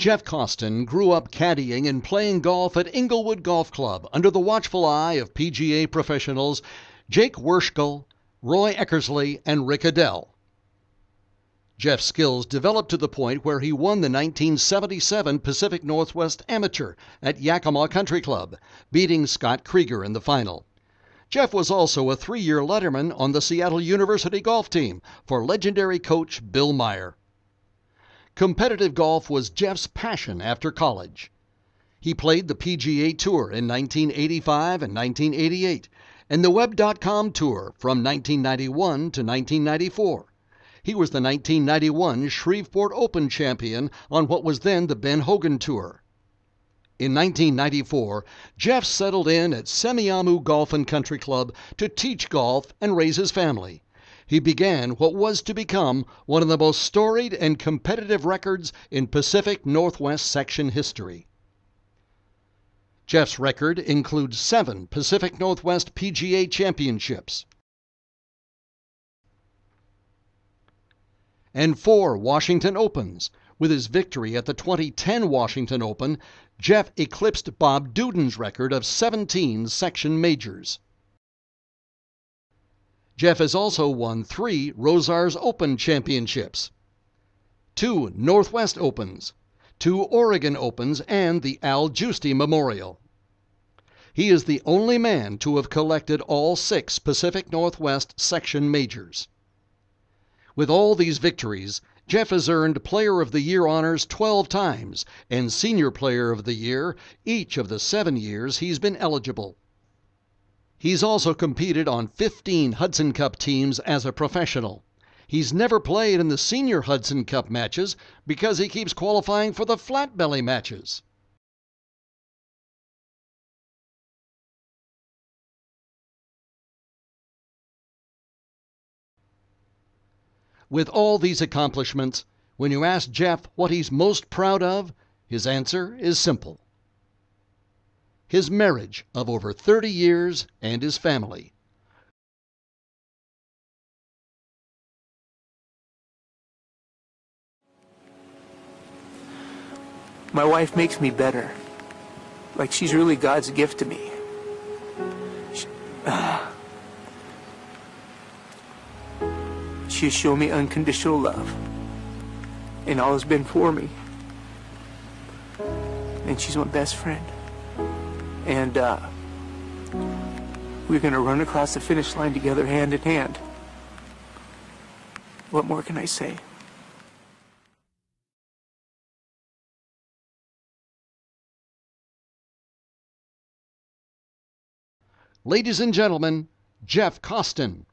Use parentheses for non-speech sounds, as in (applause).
Jeff Coston grew up caddying and playing golf at Inglewood Golf Club under the watchful eye of PGA professionals Jake Wurschkel, Roy Eckersley, and Rick Adell. Jeff's skills developed to the point where he won the 1977 Pacific Northwest Amateur at Yakima Country Club, beating Scott Krieger in the final. Jeff was also a three year letterman on the Seattle University golf team for legendary coach Bill Meyer. Competitive golf was Jeff's passion after college. He played the PGA Tour in 1985 and 1988 and the Web.com Tour from 1991 to 1994. He was the 1991 Shreveport Open champion on what was then the Ben Hogan Tour. In 1994, Jeff settled in at Semiahmoo Golf and Country Club to teach golf and raise his family. He began what was to become one of the most storied and competitive records in Pacific Northwest section history. Jeff's record includes seven Pacific Northwest PGA Championships and four Washington Opens. With his victory at the 2010 Washington Open, Jeff eclipsed Bob Duden's record of 17 section majors. Jeff has also won three Rosauers Open championships, two Northwest Opens, two Oregon Opens, and the Al Giusti Memorial. He is the only man to have collected all six Pacific Northwest section majors. With all these victories, Jeff has earned Player of the Year honors 12 times and Senior Player of the Year each of the seven years he's been eligible. He's also competed on 15 Hudson Cup teams as a professional. He's never played in the senior Hudson Cup matches because he keeps qualifying for the flat belly matches. With all these accomplishments, when you ask Jeff what he's most proud of, his answer is simple his marriage of over 30 years and his family. My wife makes me better. Like she's really God's gift to me. She, uh, (sighs) she has shown me unconditional love. And all has been for me. And she's my best friend. And uh, we're going to run across the finish line together hand in hand. What more can I say? Ladies and gentlemen, Jeff Coston.